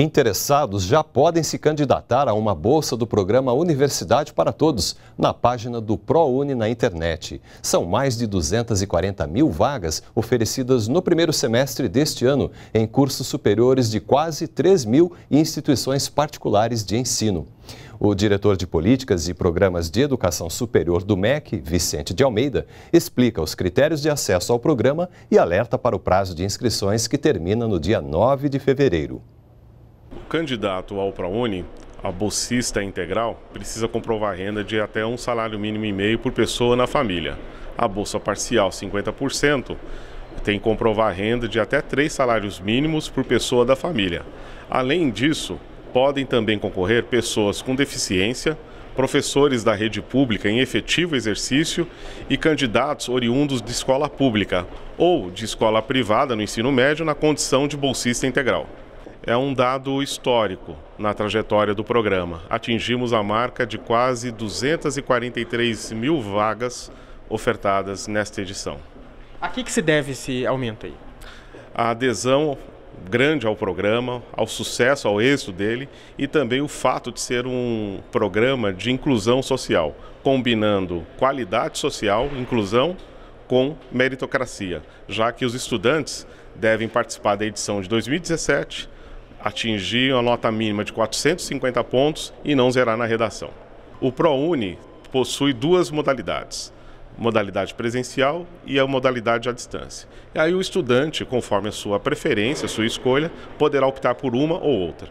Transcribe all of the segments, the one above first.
Interessados já podem se candidatar a uma bolsa do programa Universidade para Todos na página do ProUni na internet. São mais de 240 mil vagas oferecidas no primeiro semestre deste ano em cursos superiores de quase 3 mil instituições particulares de ensino. O diretor de Políticas e Programas de Educação Superior do MEC, Vicente de Almeida, explica os critérios de acesso ao programa e alerta para o prazo de inscrições que termina no dia 9 de fevereiro candidato ao ProUni, a bolsista integral, precisa comprovar renda de até um salário mínimo e meio por pessoa na família. A bolsa parcial, 50%, tem que comprovar renda de até três salários mínimos por pessoa da família. Além disso, podem também concorrer pessoas com deficiência, professores da rede pública em efetivo exercício e candidatos oriundos de escola pública ou de escola privada no ensino médio na condição de bolsista integral é um dado histórico na trajetória do programa. Atingimos a marca de quase 243 mil vagas ofertadas nesta edição. A que, que se deve esse aumento aí? A adesão grande ao programa, ao sucesso, ao êxito dele e também o fato de ser um programa de inclusão social, combinando qualidade social, inclusão com meritocracia, já que os estudantes devem participar da edição de 2017 atingir a nota mínima de 450 pontos e não zerar na redação. O ProUni possui duas modalidades, modalidade presencial e a modalidade à distância. E aí o estudante, conforme a sua preferência, a sua escolha, poderá optar por uma ou outra.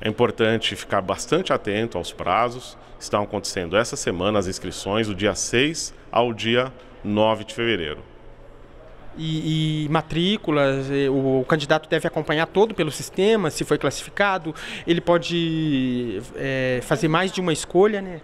É importante ficar bastante atento aos prazos. Estão acontecendo essa semana as inscrições, do dia 6 ao dia 9 de fevereiro e, e matrículas, o, o, candidato deve acompanhar todo pelo sistema, se foi classificado, ele pode é, fazer mais de uma escolha, né?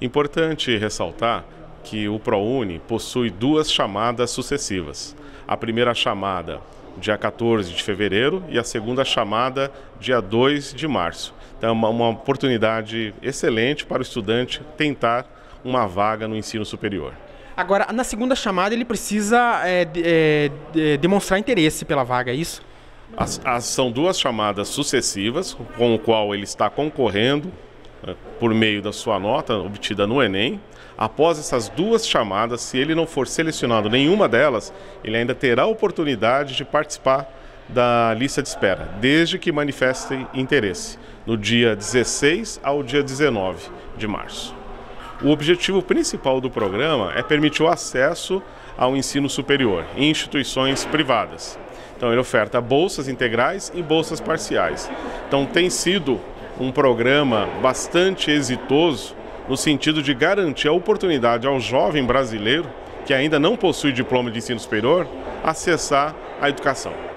Importante ressaltar que o ProUni possui duas chamadas sucessivas. A primeira chamada dia 14 de fevereiro e a segunda chamada dia 2 de março. Então é uma, uma oportunidade excelente para o estudante tentar uma vaga no ensino superior. Agora, na segunda chamada, ele precisa é, é, é, demonstrar interesse pela vaga, é isso? As, as, são duas chamadas sucessivas, com o qual ele está concorrendo né, por meio da sua nota obtida no Enem. Após essas duas chamadas, se ele não for selecionado nenhuma delas, ele ainda terá a oportunidade de participar da lista de espera, desde que manifeste interesse, no dia 16 ao dia 19 de março. O objetivo principal do programa é permitir o acesso ao ensino superior em instituições privadas. Então, ele oferta bolsas integrais e bolsas parciais. Então, tem sido um programa bastante exitoso no sentido de garantir a oportunidade ao jovem brasileiro que ainda não possui diploma de ensino superior acessar a educação.